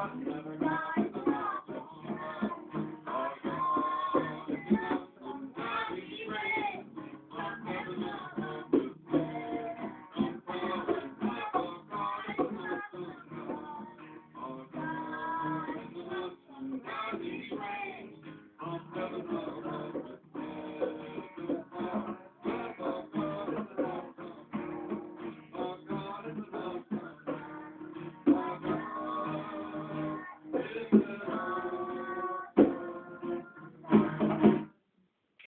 rock, rock.